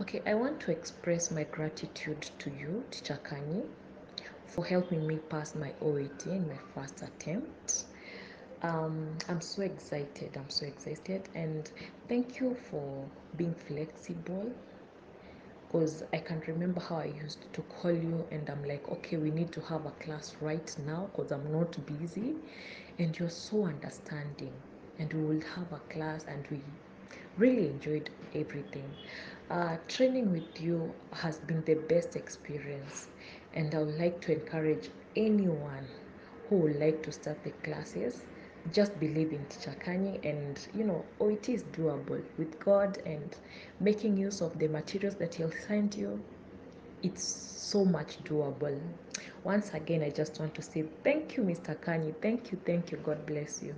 Okay, I want to express my gratitude to you, Teacher Kanyi, for helping me pass my OET in my first attempt. Um, I'm so excited. I'm so excited, and thank you for being flexible. Because I can remember how I used to call you, and I'm like, okay, we need to have a class right now because I'm not busy, and you're so understanding, and we will have a class, and we really enjoyed everything. Uh, training with you has been the best experience, and I would like to encourage anyone who would like to start the classes. Just believe in Teacher Kanyi, and you know, oh, it is doable with God and making use of the materials that He'll send you. It's so much doable. Once again, I just want to say thank you, Mr. Kanyi. Thank you, thank you. God bless you.